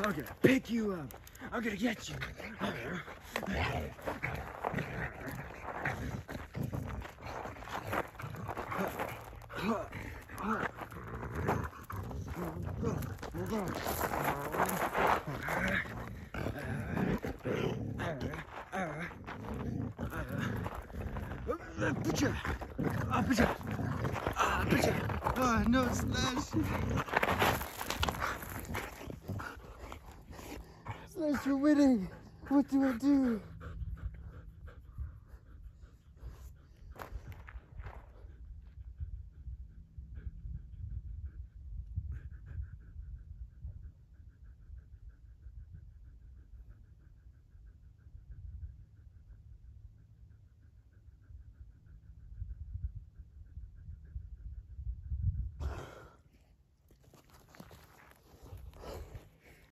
I'm gonna pick you up. I'm gonna get you. Пича! А, пича! А, пича! А, no slash! Slush, you're winning! What do I do?